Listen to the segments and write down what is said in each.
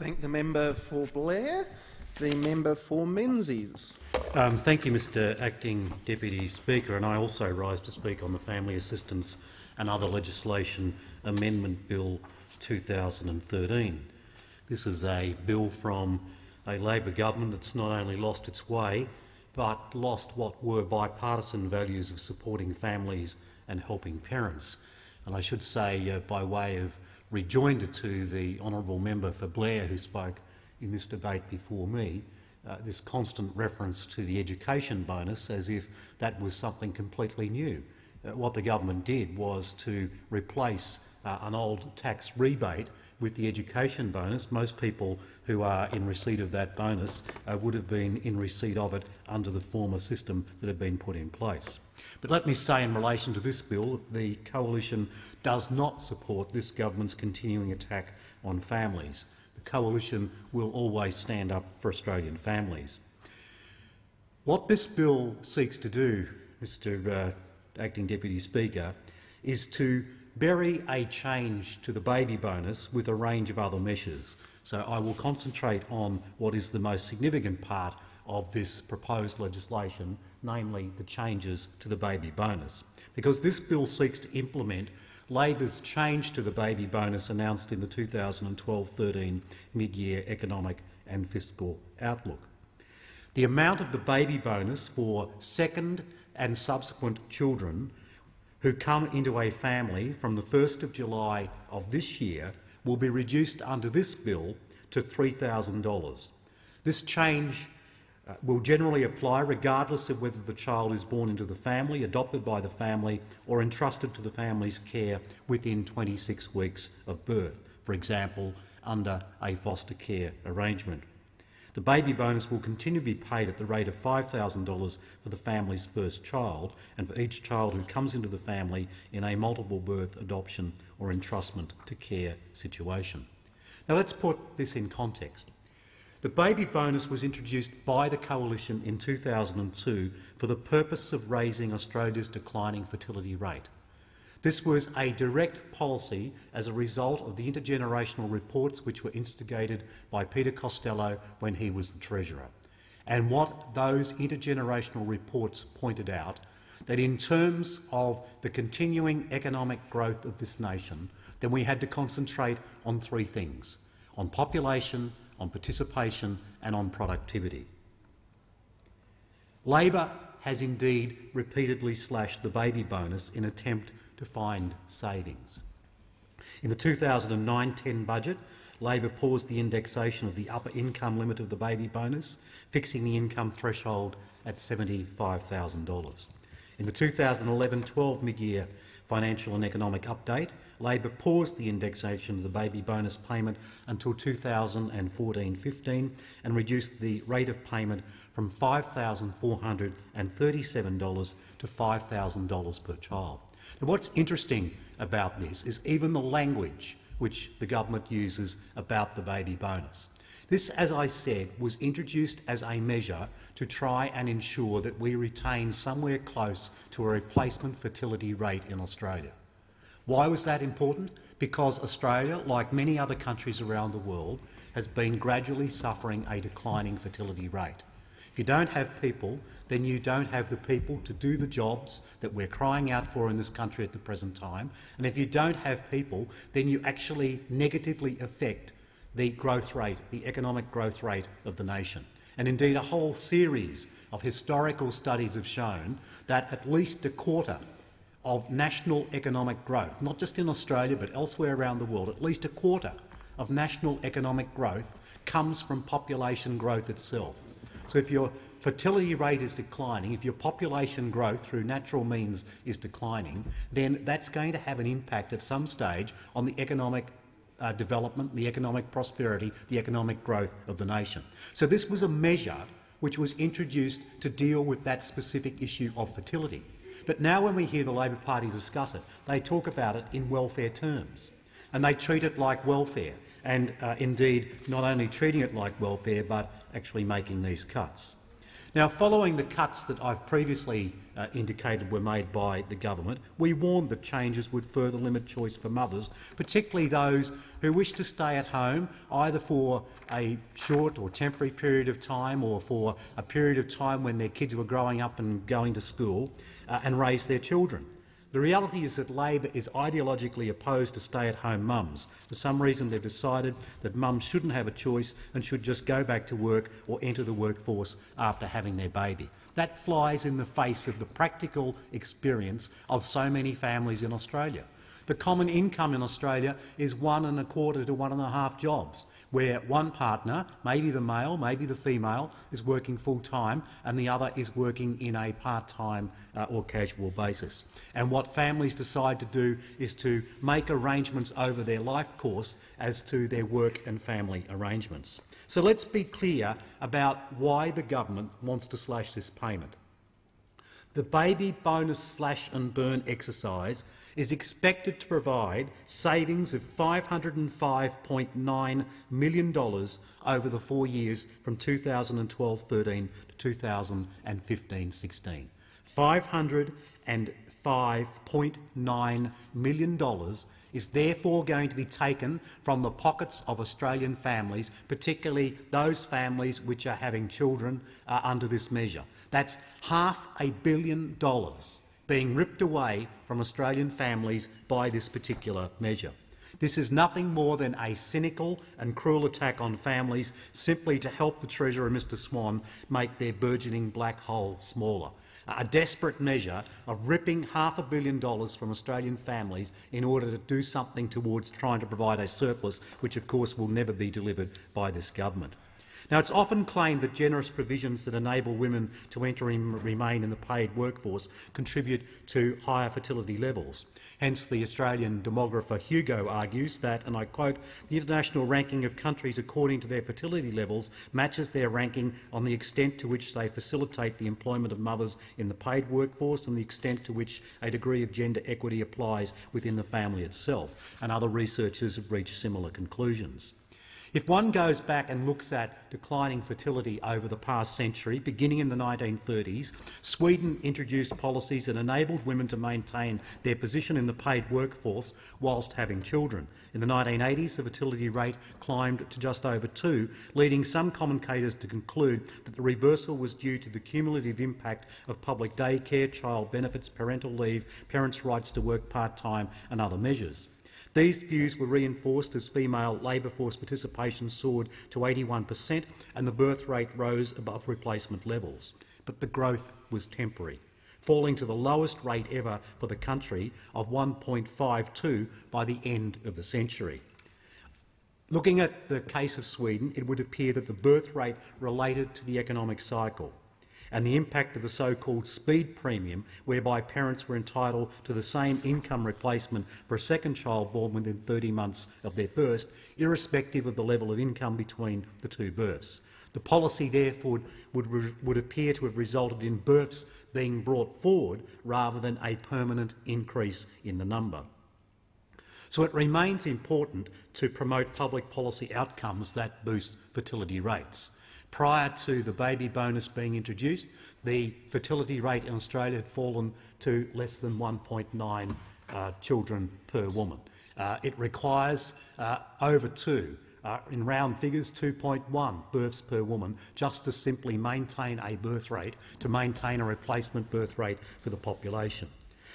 Thank the member for Blair. The member for Menzies. Um, thank you, Mr Acting Deputy Speaker, and I also rise to speak on the Family Assistance and Other Legislation Amendment Bill 2013. This is a bill from a Labor government that's not only lost its way, but lost what were bipartisan values of supporting families and helping parents. And I should say, uh, by way of rejoinder to the honourable member for Blair who spoke in this debate before me, uh, this constant reference to the education bonus as if that was something completely new. Uh, what the government did was to replace uh, an old tax rebate with the education bonus. Most people who are in receipt of that bonus uh, would have been in receipt of it under the former system that had been put in place. But let me say in relation to this bill, the coalition does not support this government's continuing attack on families. The coalition will always stand up for Australian families. What this bill seeks to do, Mr uh, Acting Deputy Speaker, is to bury a change to the baby bonus with a range of other measures. So I will concentrate on what is the most significant part of this proposed legislation, namely the changes to the baby bonus. Because this bill seeks to implement Labor's change to the baby bonus announced in the 2012-13 mid-year economic and fiscal outlook. The amount of the baby bonus for second and subsequent children who come into a family from the 1st of July of this year will be reduced under this bill to $3,000. This change uh, will generally apply regardless of whether the child is born into the family, adopted by the family or entrusted to the family's care within 26 weeks of birth, for example, under a foster care arrangement. The baby bonus will continue to be paid at the rate of $5,000 for the family's first child and for each child who comes into the family in a multiple birth, adoption or entrustment to care situation. Now let's put this in context. The baby bonus was introduced by the Coalition in 2002 for the purpose of raising Australia's declining fertility rate. This was a direct policy as a result of the intergenerational reports which were instigated by Peter Costello when he was the Treasurer. And what those intergenerational reports pointed out, that in terms of the continuing economic growth of this nation, then we had to concentrate on three things, on population, on participation and on productivity. Labor has indeed repeatedly slashed the baby bonus in attempt to find savings. In the 2009-10 budget, Labor paused the indexation of the upper income limit of the baby bonus, fixing the income threshold at $75,000. In the 2011-12 mid-year financial and economic update, Labor paused the indexation of the baby bonus payment until 2014-15 and reduced the rate of payment from $5,437 to $5,000 per child. And what's interesting about this is even the language which the government uses about the baby bonus. This, as I said, was introduced as a measure to try and ensure that we retain somewhere close to a replacement fertility rate in Australia. Why was that important? Because Australia, like many other countries around the world, has been gradually suffering a declining fertility rate. If you don't have people, then you don't have the people to do the jobs that we're crying out for in this country at the present time. And if you don't have people, then you actually negatively affect the growth rate, the economic growth rate of the nation. And indeed, a whole series of historical studies have shown that at least a quarter of national economic growth, not just in Australia but elsewhere around the world, at least a quarter of national economic growth comes from population growth itself. So if your fertility rate is declining, if your population growth through natural means is declining, then that's going to have an impact at some stage on the economic uh, development, the economic prosperity, the economic growth of the nation. So this was a measure which was introduced to deal with that specific issue of fertility. But now when we hear the Labor Party discuss it, they talk about it in welfare terms, and they treat it like welfare, and uh, indeed not only treating it like welfare but actually making these cuts. Now, following the cuts that I've previously uh, indicated were made by the government, we warned that changes would further limit choice for mothers, particularly those who wish to stay at home either for a short or temporary period of time or for a period of time when their kids were growing up and going to school uh, and raise their children. The reality is that Labor is ideologically opposed to stay-at-home mums. For some reason they've decided that mums shouldn't have a choice and should just go back to work or enter the workforce after having their baby. That flies in the face of the practical experience of so many families in Australia. The common income in Australia is one and a quarter to one and a half jobs, where one partner, maybe the male, maybe the female, is working full-time and the other is working in a part-time uh, or casual basis. And what families decide to do is to make arrangements over their life course as to their work and family arrangements. So let's be clear about why the government wants to slash this payment. The baby bonus slash and burn exercise is expected to provide savings of $505.9 million over the four years from 2012-13 to 2015-16. $505.9 million is therefore going to be taken from the pockets of Australian families, particularly those families which are having children uh, under this measure. That's half a billion dollars being ripped away from Australian families by this particular measure. This is nothing more than a cynical and cruel attack on families simply to help the Treasurer, and Mr Swan, make their burgeoning black hole smaller. A desperate measure of ripping half a billion dollars from Australian families in order to do something towards trying to provide a surplus, which of course will never be delivered by this government. Now, it's often claimed that generous provisions that enable women to enter and remain in the paid workforce contribute to higher fertility levels. Hence, the Australian demographer Hugo argues that, and I quote, the international ranking of countries according to their fertility levels matches their ranking on the extent to which they facilitate the employment of mothers in the paid workforce and the extent to which a degree of gender equity applies within the family itself. And other researchers have reached similar conclusions. If one goes back and looks at declining fertility over the past century, beginning in the 1930s, Sweden introduced policies that enabled women to maintain their position in the paid workforce whilst having children. In the 1980s, the fertility rate climbed to just over two, leading some commentators to conclude that the reversal was due to the cumulative impact of public daycare, child benefits, parental leave, parents' rights to work part-time and other measures. These views were reinforced as female labour force participation soared to 81 per cent and the birth rate rose above replacement levels. But the growth was temporary, falling to the lowest rate ever for the country of 1.52 by the end of the century. Looking at the case of Sweden, it would appear that the birth rate related to the economic cycle and the impact of the so-called speed premium, whereby parents were entitled to the same income replacement for a second child born within 30 months of their first, irrespective of the level of income between the two births. The policy, therefore, would, would appear to have resulted in births being brought forward rather than a permanent increase in the number. So it remains important to promote public policy outcomes that boost fertility rates. Prior to the baby bonus being introduced, the fertility rate in Australia had fallen to less than 1.9 uh, children per woman. Uh, it requires uh, over two, uh, in round figures 2.1 births per woman, just to simply maintain a birth rate, to maintain a replacement birth rate for the population.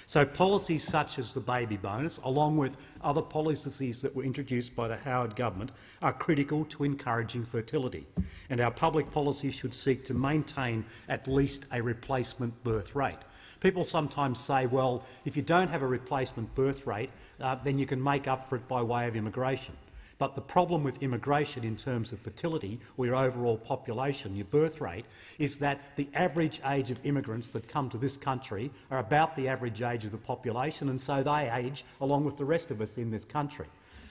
So policies such as the baby bonus, along with other policies that were introduced by the Howard government, are critical to encouraging fertility. And our public policy should seek to maintain at least a replacement birth rate. People sometimes say, well, if you don't have a replacement birth rate, uh, then you can make up for it by way of immigration. But the problem with immigration in terms of fertility or your overall population, your birth rate, is that the average age of immigrants that come to this country are about the average age of the population, and so they age along with the rest of us in this country.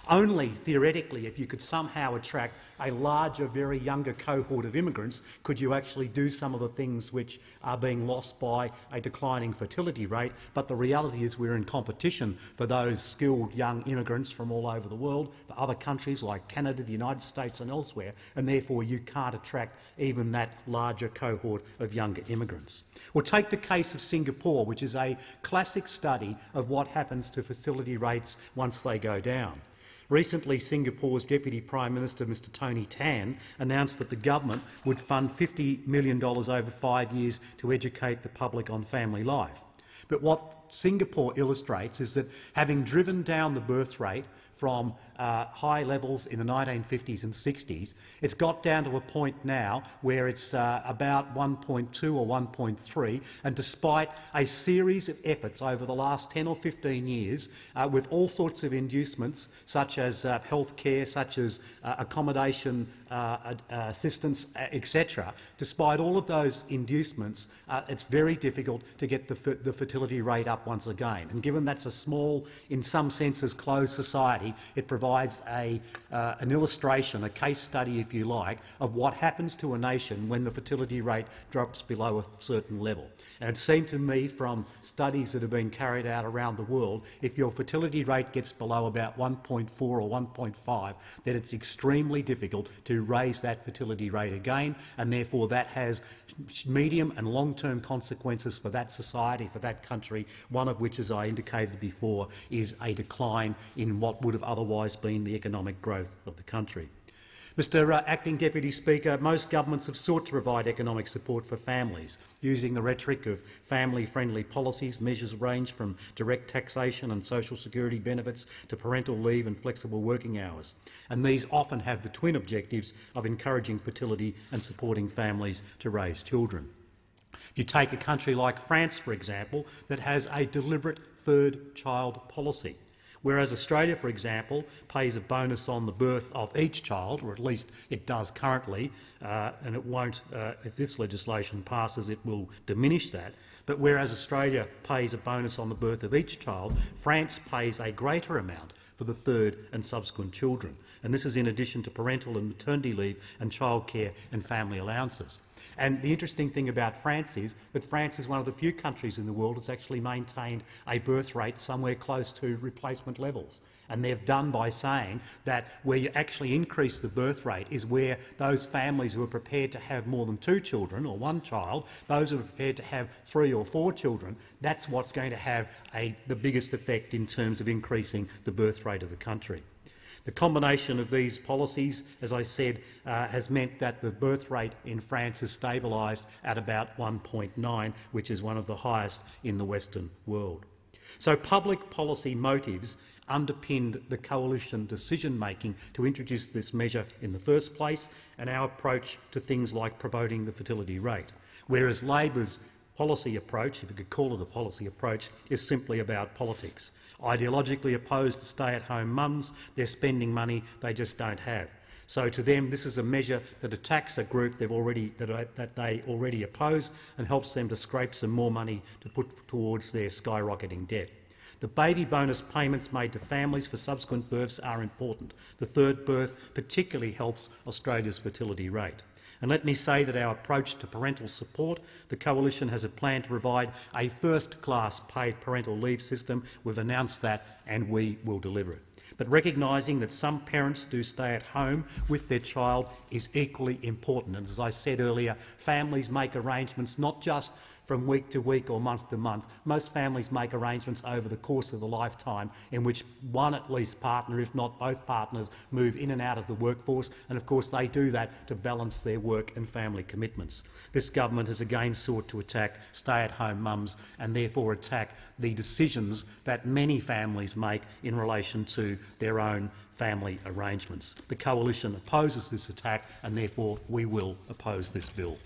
Only theoretically, if you could somehow attract a larger, very younger cohort of immigrants, could you actually do some of the things which are being lost by a declining fertility rate. But the reality is we're in competition for those skilled young immigrants from all over the world, for other countries like Canada, the United States and elsewhere, and therefore you can't attract even that larger cohort of younger immigrants. Or take the case of Singapore, which is a classic study of what happens to fertility rates once they go down. Recently, Singapore's Deputy Prime Minister, Mr Tony Tan, announced that the government would fund $50 million over five years to educate the public on family life. But what Singapore illustrates is that having driven down the birth rate from uh, high levels in the 1950s and 60s. It's got down to a point now where it's uh, about 1.2 or 1.3, and despite a series of efforts over the last 10 or 15 years, uh, with all sorts of inducements, such as uh, health care, such as uh, accommodation uh, assistance, etc., despite all of those inducements, it's very difficult to get the, the fertility rate up once again. And given that's a small, in some senses, closed society, it provides provides a, uh, an illustration, a case study, if you like, of what happens to a nation when the fertility rate drops below a certain level. And it seemed to me from studies that have been carried out around the world, if your fertility rate gets below about 1.4 or 1.5, then it's extremely difficult to raise that fertility rate again, and therefore that has medium and long-term consequences for that society, for that country, one of which, as I indicated before, is a decline in what would have otherwise been the economic growth of the country. Mr uh, Acting Deputy Speaker, most governments have sought to provide economic support for families, using the rhetoric of family-friendly policies. Measures range from direct taxation and social security benefits to parental leave and flexible working hours. And these often have the twin objectives of encouraging fertility and supporting families to raise children. You take a country like France, for example, that has a deliberate third child policy. Whereas Australia, for example, pays a bonus on the birth of each child, or at least it does currently, uh, and it won't, uh, if this legislation passes, it will diminish that. But whereas Australia pays a bonus on the birth of each child, France pays a greater amount for the third and subsequent children. And this is in addition to parental and maternity leave and childcare and family allowances. And the interesting thing about France is that France is one of the few countries in the world that's actually maintained a birth rate somewhere close to replacement levels. And they've done by saying that where you actually increase the birth rate is where those families who are prepared to have more than two children or one child, those who are prepared to have three or four children, that's what's going to have a, the biggest effect in terms of increasing the birth rate of the country. The combination of these policies, as I said, uh, has meant that the birth rate in France has stabilised at about 1.9, which is one of the highest in the Western world. So public policy motives underpinned the coalition decision-making to introduce this measure in the first place and our approach to things like promoting the fertility rate, whereas Labor's policy approach, if you could call it a policy approach, is simply about politics. Ideologically opposed to stay-at-home mums, they're spending money they just don't have. So to them, this is a measure that attacks a group they've already, that, that they already oppose and helps them to scrape some more money to put towards their skyrocketing debt. The baby bonus payments made to families for subsequent births are important. The third birth particularly helps Australia's fertility rate. And let me say that our approach to parental support, the Coalition has a plan to provide a first-class paid parental leave system. We've announced that and we will deliver it. But recognising that some parents do stay at home with their child is equally important. And as I said earlier, families make arrangements not just from week to week or month to month. Most families make arrangements over the course of the lifetime in which one at least partner, if not both partners, move in and out of the workforce, and of course they do that to balance their work and family commitments. This government has again sought to attack stay-at-home mums and therefore attack the decisions that many families make in relation to their own family arrangements. The Coalition opposes this attack and therefore we will oppose this bill.